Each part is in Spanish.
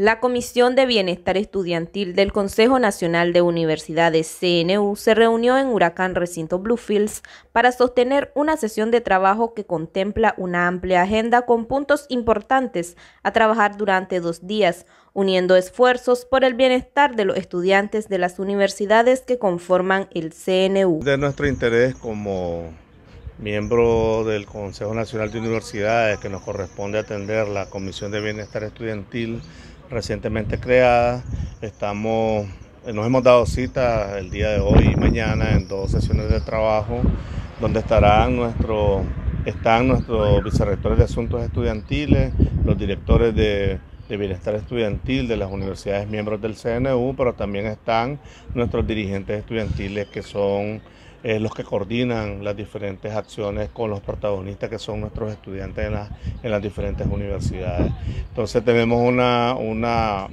La Comisión de Bienestar Estudiantil del Consejo Nacional de Universidades CNU se reunió en Huracán Recinto Bluefields para sostener una sesión de trabajo que contempla una amplia agenda con puntos importantes a trabajar durante dos días, uniendo esfuerzos por el bienestar de los estudiantes de las universidades que conforman el CNU. De nuestro interés como miembro del Consejo Nacional de Universidades que nos corresponde atender la Comisión de Bienestar Estudiantil, recientemente creada. Estamos, nos hemos dado cita el día de hoy y mañana en dos sesiones de trabajo donde estarán nuestros están nuestros vicerrectores de asuntos estudiantiles, los directores de, de, bienestar estudiantil de las universidades miembros del CNU, pero también están nuestros dirigentes estudiantiles que son eh, los que coordinan las diferentes acciones con los protagonistas que son nuestros estudiantes en, en las diferentes universidades. Entonces tenemos una, una,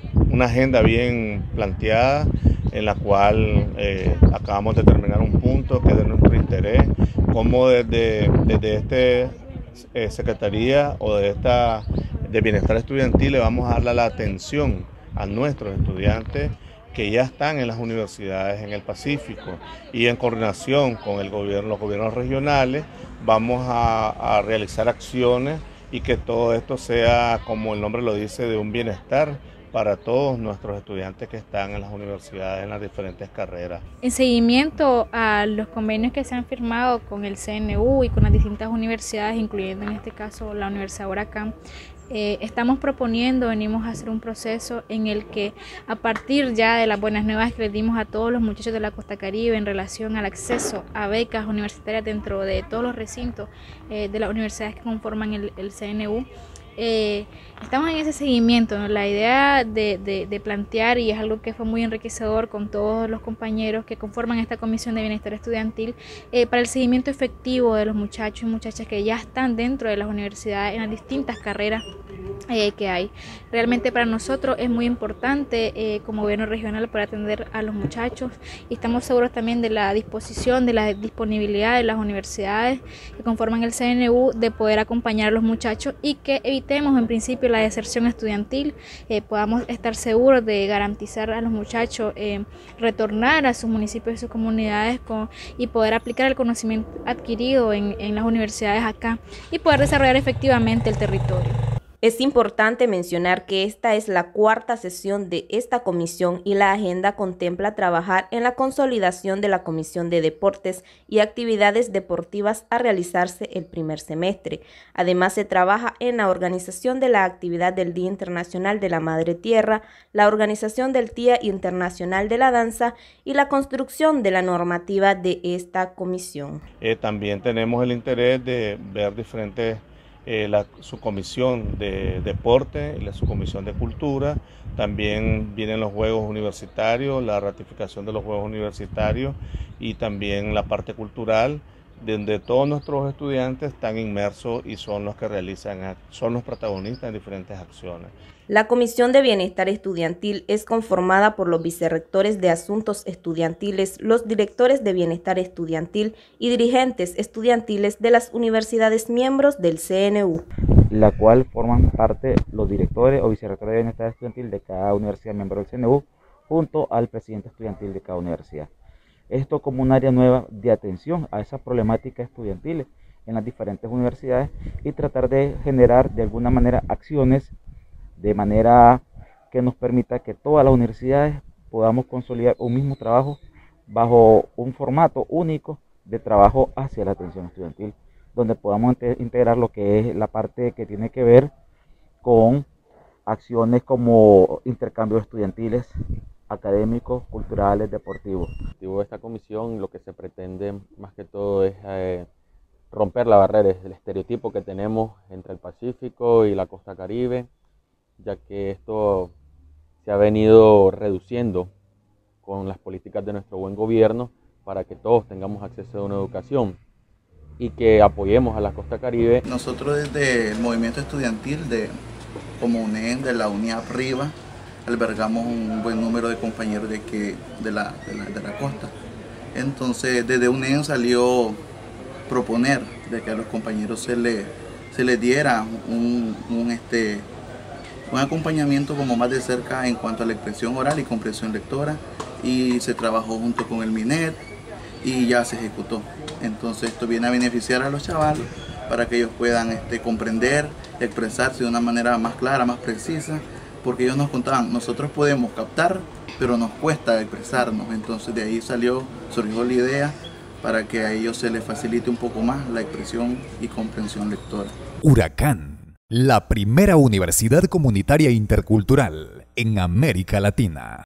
agenda bien planteada en la cual eh, acabamos de terminar un punto que es de nuestro interés, como desde, desde este eh, Secretaría o de esta de Bienestar Estudiantil le vamos a darle la atención a nuestros estudiantes que ya están en las universidades en el Pacífico y en coordinación con el gobierno, los gobiernos regionales vamos a, a realizar acciones y que todo esto sea, como el nombre lo dice, de un bienestar para todos nuestros estudiantes que están en las universidades en las diferentes carreras. En seguimiento a los convenios que se han firmado con el CNU y con las distintas universidades, incluyendo en este caso la Universidad Huracán, eh, estamos proponiendo, venimos a hacer un proceso en el que a partir ya de las buenas nuevas que les dimos a todos los muchachos de la costa caribe en relación al acceso a becas universitarias dentro de todos los recintos eh, de las universidades que conforman el, el CNU, eh, estamos en ese seguimiento, la idea de, plantear, y es algo que fue muy enriquecedor con todos los compañeros que conforman esta Comisión de Bienestar Estudiantil, eh, para el seguimiento efectivo de los muchachos y muchachas que ya están dentro de las universidades en las distintas carreras eh, que hay. Realmente para nosotros es muy importante como gobierno regional para atender a los muchachos y estamos seguros también de la disposición, de la disponibilidad de las universidades que conforman el CNU de poder acompañar a los muchachos y que en principio la deserción estudiantil, eh, podamos estar seguros de garantizar a los muchachos retornar a sus municipios y sus comunidades y poder aplicar el conocimiento adquirido en, en las universidades acá y poder desarrollar efectivamente el territorio. Es importante mencionar que esta es la cuarta sesión de esta comisión y la agenda contempla trabajar en la consolidación de la Comisión de Deportes y actividades deportivas a realizarse el primer semestre. Además, se trabaja en la organización de la actividad del Día Internacional de la Madre Tierra, la organización del Día Internacional de la Danza y la construcción de la normativa de esta comisión. Eh, también tenemos el interés de ver diferentes eh, la, su comisión de deporte, la, su comisión de cultura, también vienen los Juegos Universitarios, la ratificación de los Juegos Universitarios y también la parte cultural donde todos nuestros estudiantes están inmersos y son los que realizan, son los protagonistas en diferentes acciones. La Comisión de Bienestar Estudiantil es conformada por los vicerrectores de Asuntos Estudiantiles, los directores de Bienestar Estudiantil y dirigentes estudiantiles de las universidades miembros del CNU. La cual forman parte los directores o vicerrectores de Bienestar Estudiantil de cada universidad miembro del CNU junto al presidente estudiantil de cada universidad esto como un área nueva de atención a esas problemáticas estudiantiles en las diferentes universidades y tratar de generar de alguna manera acciones de manera que nos permita que todas las universidades podamos consolidar un mismo trabajo bajo un formato único de trabajo hacia la atención estudiantil, donde podamos integrar lo que es la parte que tiene que ver con acciones como intercambios estudiantiles, académicos, culturales, deportivos. De esta comisión lo que se pretende más que todo es eh, romper la barrera, el estereotipo que tenemos entre el Pacífico y la costa caribe, ya que esto se ha venido reduciendo con las políticas de nuestro buen gobierno para que todos tengamos acceso a una educación y que apoyemos a la costa caribe. Nosotros desde el movimiento estudiantil de como UNED, de la UNIAP Riva, albergamos un buen número de compañeros de, que, de, la, de, la, costa. Entonces desde UNEN salió proponer de que a los compañeros se les se les diera un, este, un acompañamiento como más de cerca en cuanto a la expresión oral y comprensión lectora y se trabajó junto con el MINET y ya se ejecutó. Entonces esto viene a beneficiar a los chavalos para que ellos puedan este, comprender, expresarse de una manera más clara, más precisa, porque ellos nos contaban, nosotros podemos captar, pero nos cuesta expresarnos. Entonces de ahí salió, surgió la idea para que a ellos se les facilite un poco más la expresión y comprensión lectora. Huracán, la primera universidad comunitaria intercultural en América Latina.